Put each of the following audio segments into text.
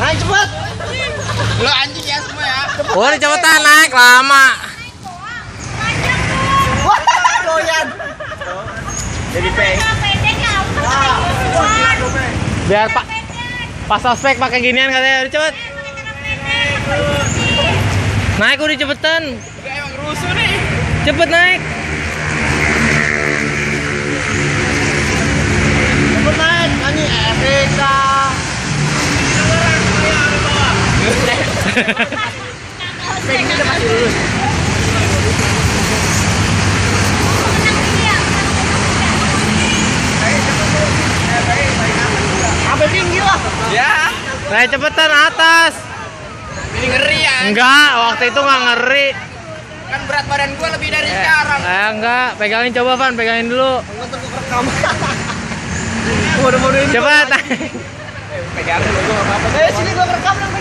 Naik cepet. Lo anjing ya semua ya. Oh, ini cepetan naik lama. Wah, doyan. Jadi peng. Biar Pak pas ospek pakai ginian katanya. Udah cepet. Naik udah cepetan. Emang rusuh nih. Cepet naik. Cepet naik. Ani Afrika. Peng ini udah pasti lulus. Sampai tinggi lah. Ya. Naik cepetan atas. Ini ngeri ya. Enggak, waktu itu nggak ngeri. Kan berat badan gua lebih dari sekarang. Eh, enggak, pegangin coba Van, pegangin dulu. Gue. Pegangan gua enggak apa-apa. Eh, sini gue rekam pegangin dah.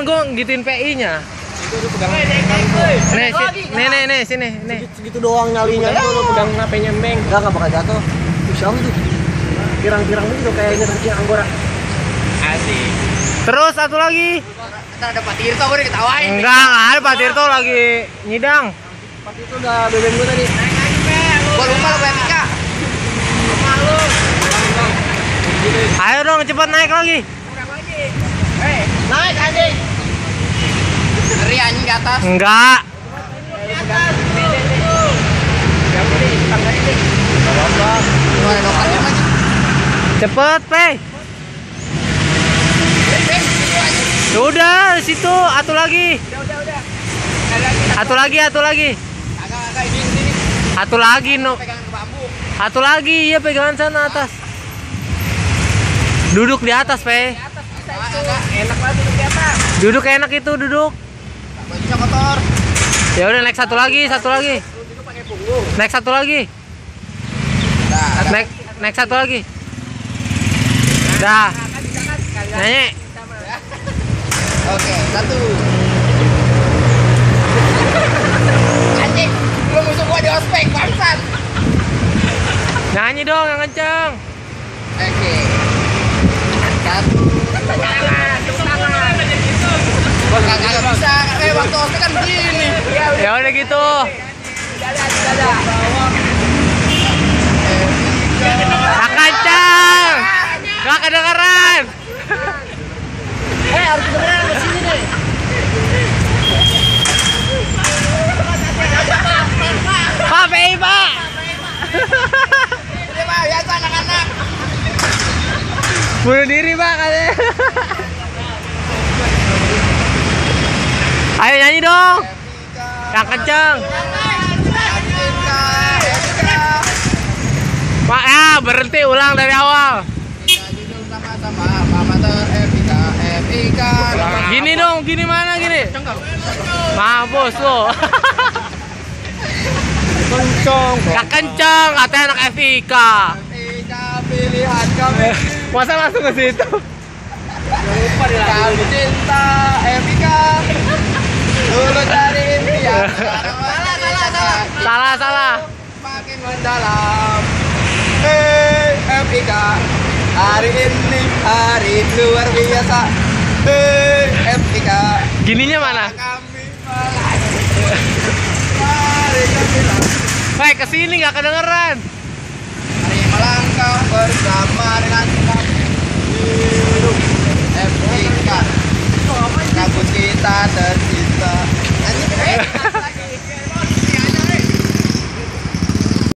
Kan gua gituin PI-nya. Nih, si, nih, nih, nih, sini, nih. Segitu doang nyalinya. Segitu lu pegang HP-nya Meng. Enggak, enggak bakal jatuh. Tuh, siapa tuh? Pirang-pirang itu kayaknya terkira anggora. Asik. Terus satu lagi. Ntar ada Pak Tirto gua diketawain. Enggak, enggak ada Pak Tirto lagi nyidang. Pas itu udah BBM gue tadi. Gua lupa lo Etika. Ayo dong, cepat naik lagi. Eh, Naik anjing. ngeri anjing di atas. Enggak. Cepet, Pe. Udah, situ, atu lagi. Atu lagi, atu lagi. Atu lagi, no. pegangan ke bambu. Atu lagi, iya pegangan sana atas. Duduk di atas, Pe. Agak enak lah duduk di atas. Duduk enak itu, duduk. Kotor. Ya udah naik satu lagi, satu lagi. Naik satu lagi. Nah, Naik naik satu lagi. Dah. Nyanyi. Oke, satu. Anjing, lu musuh gua di ospek, bangsat. Nyanyi dong yang kenceng. Oke. Satu. Gua kagak kagak bisa, kan. Ya udah gitu. Gak kenceng. Gak kedengeran. Eh, harus kedengeran ke sini nih. Pak PI, Pak. Ini mah biasa anak-anak. Bunuh diri, Pak katanya. Ayo nyanyi dong. Yang kenceng. Pak ya, berhenti ulang dari awal. Gini dong, gini mana gini? Mampus lo. Kencong. Gak kenceng, katanya anak FIK. Pilihan kami. Masa langsung ke situ? Kami cinta salah, salah, salah. Salah, salah. Makin mendalam. Hey, FIK. Hari ini hari luar biasa. Hey, FIK. Gininya mana? Kami ke sini nggak kedengeran. Hari melangkah bersama dengan kami. Hidup FIK.